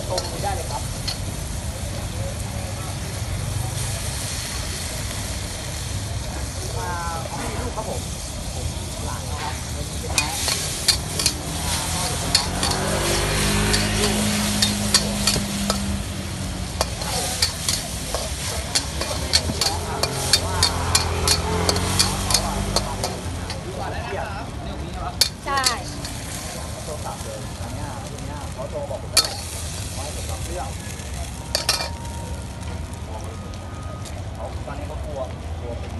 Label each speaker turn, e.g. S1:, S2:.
S1: ายตรงนี้ได้เลยครับมาให้ลูกครับผม ผมหลังนะครับเป็นน้องพ่อเด็กเป็นน้องใช่ โทรศัพท์เลยอันเนี้ยอันเนี้ยเขาโทรบอกผม เปรี้ยวตอนนี้ก็กลัวกลัวเป็น